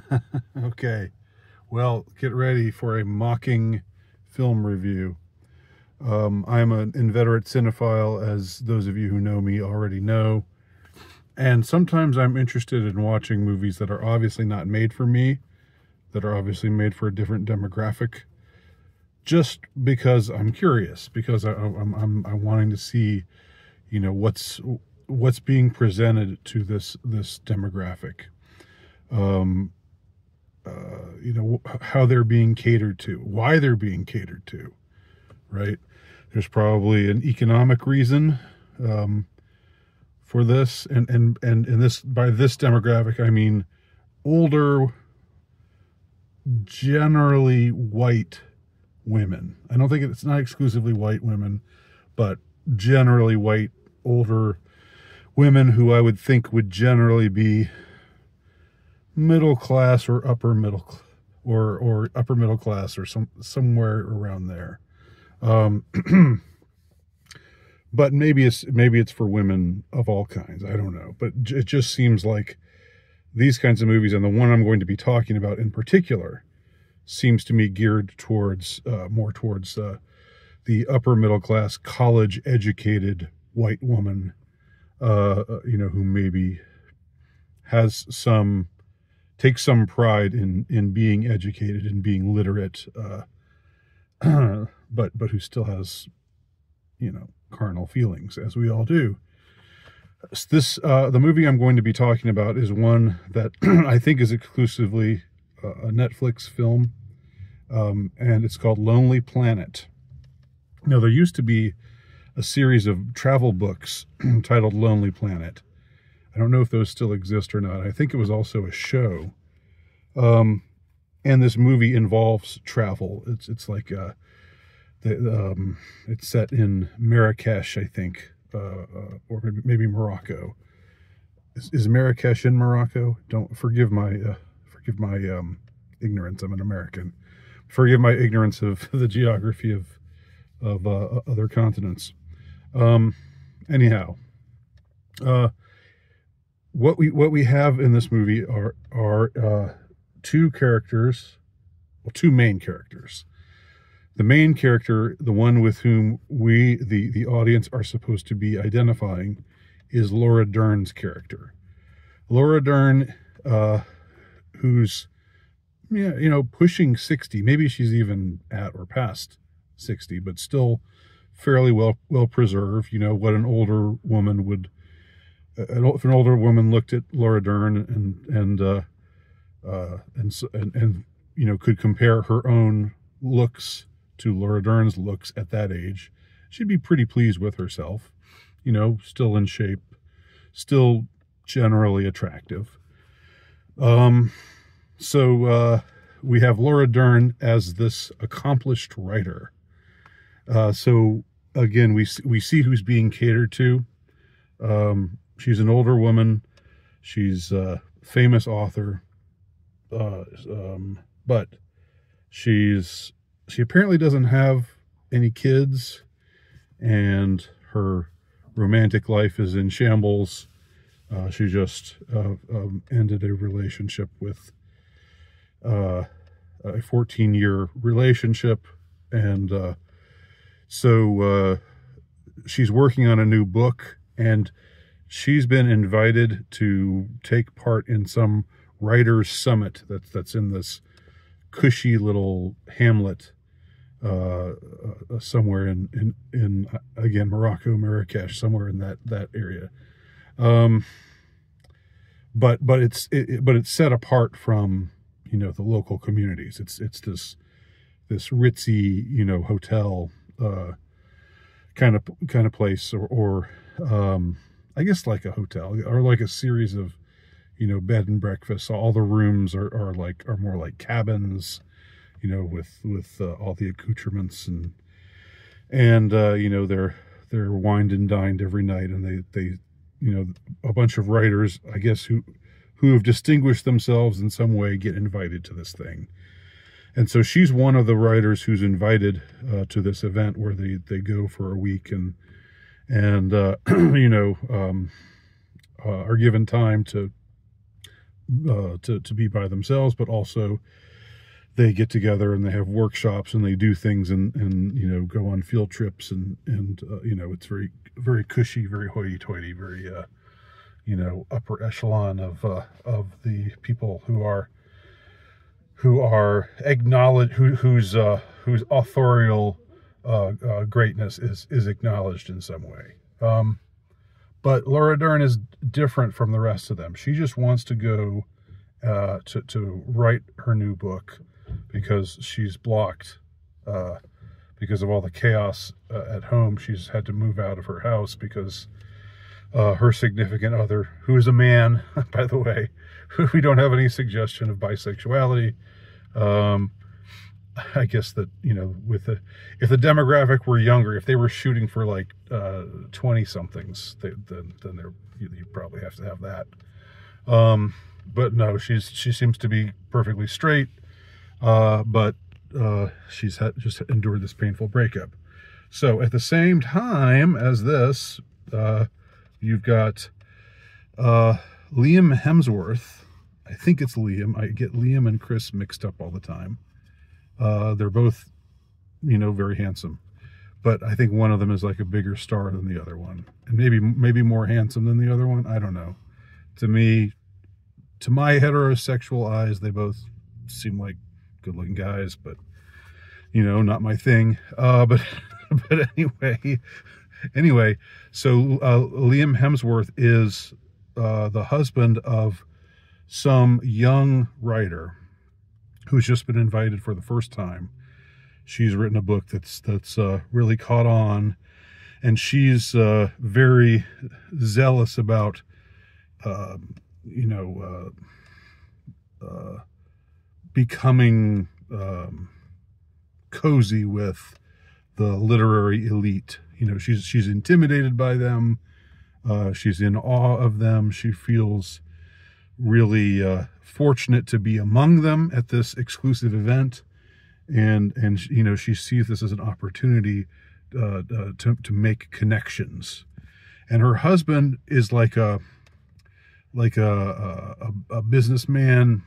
okay. Well, get ready for a mocking film review. Um, I'm an inveterate cinephile, as those of you who know me already know. And sometimes I'm interested in watching movies that are obviously not made for me, that are obviously made for a different demographic, just because I'm curious, because I, I'm, I'm, I'm wanting to see, you know, what's what's being presented to this this demographic. Um, uh, you know, how they're being catered to, why they're being catered to, right? There's probably an economic reason um, for this, and and and in this by this demographic, I mean older, generally white women. I don't think it's not exclusively white women, but generally white older women who I would think would generally be middle class or upper middle or or upper middle class or some somewhere around there. Um, but maybe it's maybe it's for women of all kinds. I don't know, but it just seems like these kinds of movies and the one I'm going to be talking about in particular seems to me geared towards uh, more towards uh, the upper middle class college educated white woman uh, uh, you know, who maybe has some, takes some pride in, in being educated and being literate, uh, but, but who still has, you know, carnal feelings, as we all do. This, uh, the movie I'm going to be talking about is one that I think is exclusively a Netflix film, um, and it's called Lonely Planet. Now, there used to be a series of travel books titled Lonely Planet. I don't know if those still exist or not. I think it was also a show. Um, and this movie involves travel. It's it's like uh, the, um, it's set in Marrakesh, I think, uh, uh, or maybe, maybe Morocco. Is, is, Marrakesh in Morocco? Don't forgive my uh, forgive my um, ignorance. I'm an American. Forgive my ignorance of the geography of of uh, other continents. Um, anyhow, uh, what we what we have in this movie are are uh, two characters, well, two main characters. The main character, the one with whom we the the audience are supposed to be identifying, is Laura Dern's character. Laura Dern, uh, who's yeah, you know, pushing 60. Maybe she's even at or past 60, but still fairly well well preserved. You know what an older woman would, if an older woman looked at Laura Dern and and uh, uh, and, and and you know could compare her own looks to Laura Dern's looks at that age, she'd be pretty pleased with herself. You know, still in shape, still generally attractive. Um, so uh, we have Laura Dern as this accomplished writer. Uh, so again, we we see who's being catered to. Um, she's an older woman. She's a famous author, uh, um, but she's she apparently doesn't have any kids, and her romantic life is in shambles. Uh, she just uh, um, ended a relationship with uh, a 14 year relationship and uh, so uh, she's working on a new book and she's been invited to take part in some writers summit that's that's in this cushy little hamlet uh, uh, somewhere in, in in again Morocco Marrakesh somewhere in that that area. Um, but but it's it, but it's set apart from you know the local communities. It's it's this this ritzy you know hotel uh, kind of kind of place, or, or um, I guess like a hotel, or like a series of you know bed and breakfast. So All the rooms are, are like are more like cabins, you know, with with uh, all the accoutrements and and uh, you know they're they're wined and dined every night, and they they you know a bunch of writers, I guess who who have distinguished themselves in some way get invited to this thing and so she's one of the writers who's invited uh, to this event where they, they go for a week and and uh, you know um, uh, are given time to uh, to to be by themselves, but also they get together and they have workshops and they do things and and you know go on field trips and and uh, you know it's very very cushy, very hoity-toity, very uh, you know upper echelon of uh, of the people who are who are acknowledged who whose whose authorial uh, uh, greatness is is acknowledged in some way. Um, but Laura Dern is different from the rest of them. She just wants to go uh, to to write her new book because she's blocked uh, because of all the chaos uh, at home. She's had to move out of her house because uh, her significant other, who is a man, by the way, we don't have any suggestion of bisexuality. Um, I guess that you know, with the if the demographic were younger, if they were shooting for like twenty uh, somethings, they, then then they're you, you, probably have to have that. Um, but no, she's she seems to be perfectly straight, uh, but uh, she's had, just endured this painful breakup. So at the same time as this, uh, you've got uh, Liam Hemsworth. I think it's Liam. I get Liam and Chris mixed up all the time. Uh, they're both, you know, very handsome, but I think one of them is like a bigger star than the other one, and maybe maybe more handsome than the other one. I don't know. To me, to my heterosexual eyes, they both seem like good-looking guys, but you know, not my thing. Uh, but but anyway, anyway, so uh, Liam Hemsworth is uh, the husband of some young writer who's just been invited for the first time. She's written a book that's that's uh, really caught on, and she's uh, very zealous about, uh, you know, uh, uh, becoming um, cozy with the literary elite. You know, she's she's intimidated by them. Uh, she's in awe of them. She feels really uh, fortunate to be among them at this exclusive event, and and you know she sees this as an opportunity uh, uh, to to make connections, and her husband is like a like a a, a businessman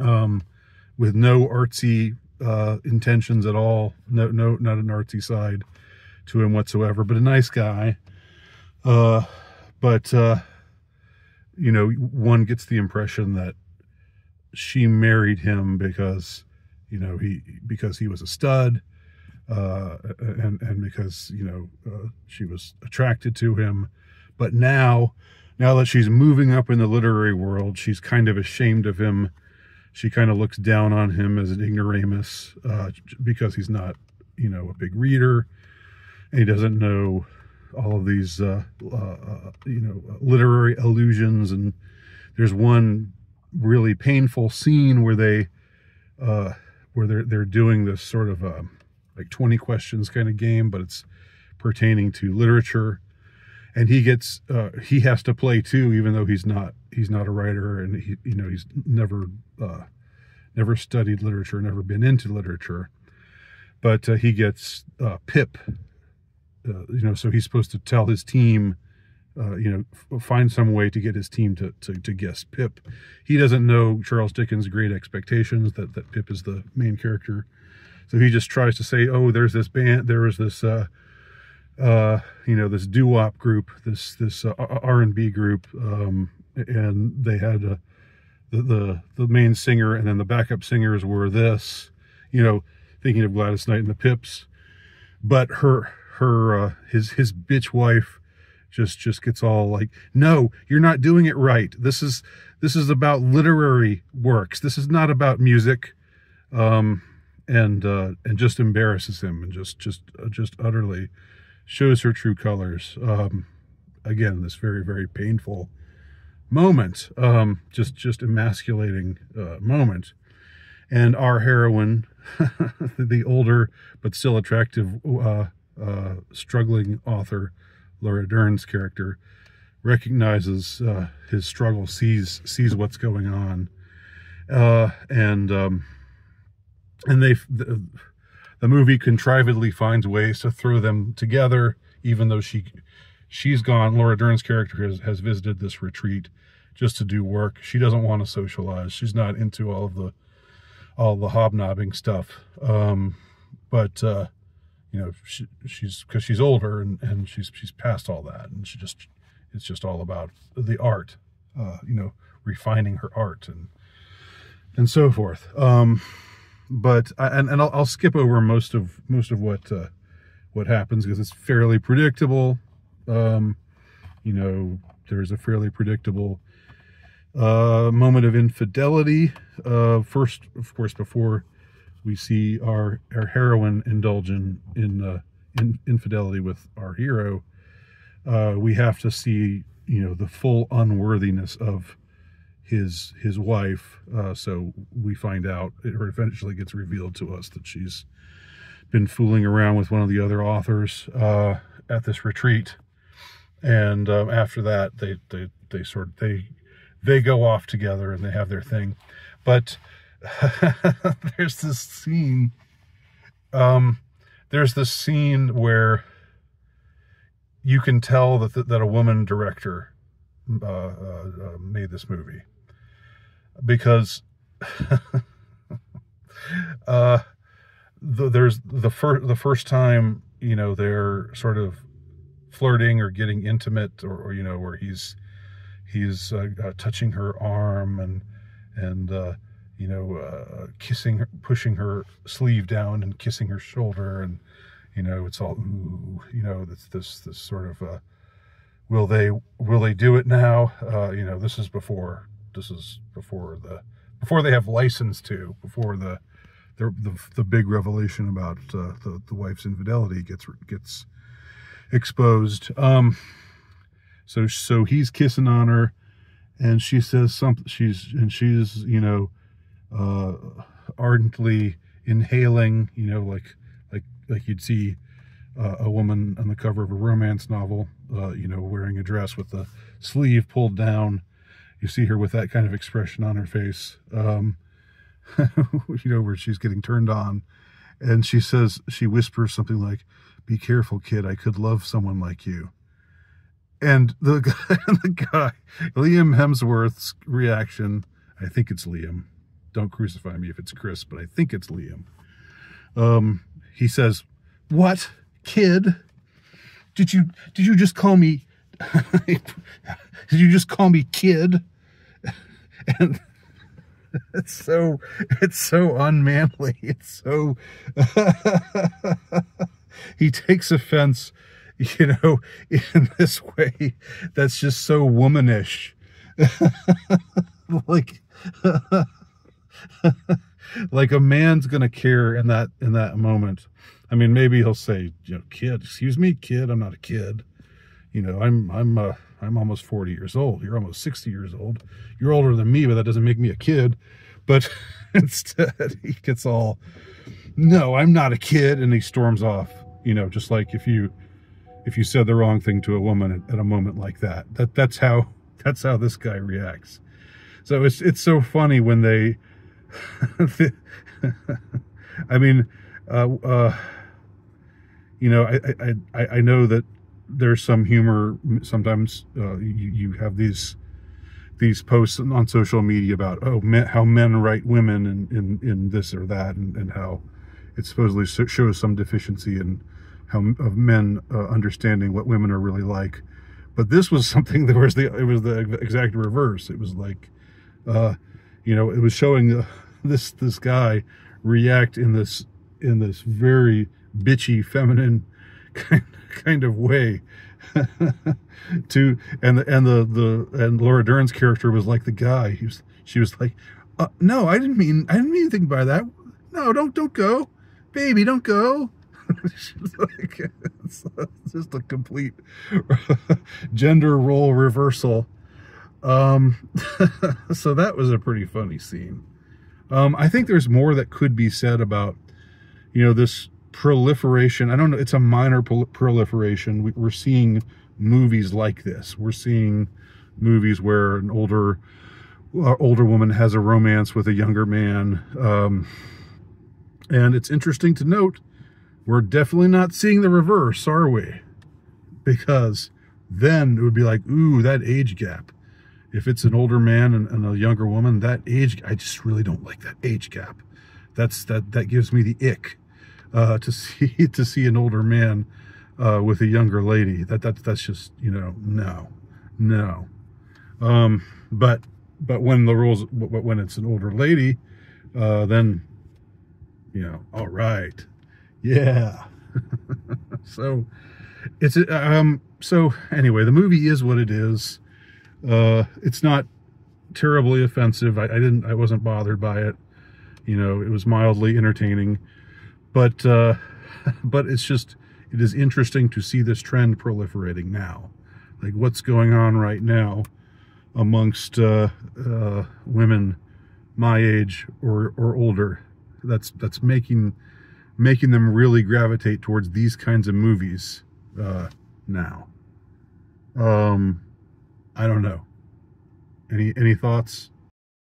um, with no artsy uh, intentions at all, no no not an artsy side to him whatsoever, but a nice guy. Uh, but uh, you know, one gets the impression that she married him because, you know, he because he was a stud, uh, and and because you know uh, she was attracted to him. But now, now that she's moving up in the literary world, she's kind of ashamed of him. She kind of looks down on him as an ignoramus uh, because he's not, you know, a big reader, and he doesn't know all of these, uh, uh, uh, you know, literary allusions. And there's one really painful scene where they, uh, where they're they're doing this sort of a, like 20 questions kind of game, but it's pertaining to literature. And he gets uh, he has to play too, even though he's not he's not a writer, and he you know he's never uh, never studied literature, never been into literature. But he gets uh, Pip uh, you know, so he's supposed to tell his team, uh, you know, find some way to get his team to, to, to guess Pip. He doesn't know Charles Dickens' Great Expectations, that, that Pip is the main character. So he just tries to say, oh, there's this band, there was this, uh, uh, you know, this doo-wop group, this, this uh, R&B group, um, and they had uh, the, the, the main singer and then the backup singers were this, you know, thinking of Gladys Knight and the Pips. But her, her uh, his his bitch wife just just gets all like no you're not doing it right. This is this is about literary works. This is not about music. Um and uh and just embarrasses him and just just uh, just utterly shows her true colors. Um again this very very painful moment um just just emasculating uh moment. And our heroine the older but still attractive uh uh, struggling author, Laura Dern's character, recognizes uh, his struggle, sees sees what's going on, uh, and um, and they the, the movie contrivedly finds ways to throw them together, even though she she's gone. Laura Dern's character has has visited this retreat just to do work. She doesn't want to socialize. She's not into all of the all the hobnobbing stuff. Um, but uh, you know, she, she's because she's older and and she's she's past all that, and she just it's just all about the art. Uh, you know, refining her art and and so forth. Um, but I, and and I'll, I'll, skip over most of most of what uh, what happens because it's fairly predictable. Um, you know, there's a fairly predictable uh, moment of infidelity. Uh, first, of course, before we see our our heroine indulging in uh, in infidelity with our hero, uh, we have to see you know the full unworthiness of his his wife. Uh, so we find out it eventually gets revealed to us that she's been fooling around with one of the other authors uh, at this retreat, and um, after that they they they sort they they go off together and they have their thing, but there's this scene. Um, there's this scene where you can tell that that a woman director uh, uh, uh, made this movie because uh, the, there's the first the first time you know they're sort of flirting or getting intimate or, or you know where he's he's uh, uh, touching her arm and and uh, you know uh, kissing her, pushing her sleeve down and kissing her shoulder and you know it's all ooh you know this this this sort of uh, will they will they do it now uh, you know this is before this is before the before they have license to before the the the, the big revelation about uh, the the wife's infidelity gets gets exposed. Um, so so he's kissing on her, and she says something. She's and she's you know uh, ardently inhaling. You know like like like you'd see. Uh, a woman on the cover of a romance novel, uh, you know, wearing a dress with the sleeve pulled down, you see her with that kind of expression on her face, um, you know, where she's getting turned on. And she says, she whispers something like, Be careful, kid. I could love someone like you. And the guy, the guy, Liam Hemsworth's reaction, I think it's Liam. Don't crucify me if it's Chris, but I think it's Liam. Um, he says, What, kid? Did you did you just call me did you just call me kid? and it's so it's so unmanly. It's so he takes offense, you know, in this way that's just so womanish. like like a man's gonna care in that in that moment. I mean, maybe he'll say, you know, kid, excuse me, kid, I'm not a kid you know, I'm I'm uh, I'm almost 40 years old. You're almost 60 years old. You're older than me, but that doesn't make me a kid. But instead, he gets all, no, I'm not a kid, and he storms off. You know, just like if you if you said the wrong thing to a woman at, a moment like that. That that's how that's how this guy reacts. So it's it's so funny when they. I mean, uh, uh, you know, I, I I know that there's some humor sometimes uh, you, you have these these posts on social media about oh men, how men write women in, in, in this or that and, and how it supposedly shows some deficiency in how of men uh, understanding what women are really like. But this was something that was the it was the exact reverse. It was like uh, you know it was showing this this guy react in this in this very bitchy feminine kind kind of way to and the and the the and Laura Dern's character was like the guy. He was she was like, uh, no, I didn't mean I didn't mean anything by that. No, don't don't go, baby, don't go. like, it's just a complete gender role reversal. Um, so that was a pretty funny scene. Um, I think there's more that could be said about, you know, this proliferation. I don't know. It's a minor proliferation. We, are seeing movies like this. We're seeing movies where an older uh, older woman has a romance with a younger man. Um, and it's interesting to note, we're definitely not seeing the reverse, are we? Because then it would be like, ooh, that age gap. If it's an older man and, and, a younger woman, that age, I just really don't like that age gap. That's that that gives me the ick uh, to see to see an older man uh, with a younger lady. That that that's just you know no, no. Um, but but when the rules when it's an older lady, uh, then you know all right, yeah. so it's um so anyway the movie is what it is uh it's not terribly offensive. I, I, didn't i wasn't bothered by it. You know it was mildly entertaining. But uh but it's just it is interesting to see this trend proliferating now. Like what's going on right now amongst uh, uh women my age or or older? That's that's making making them really gravitate towards these kinds of movies uh, now. Um, I don't know. Any any thoughts?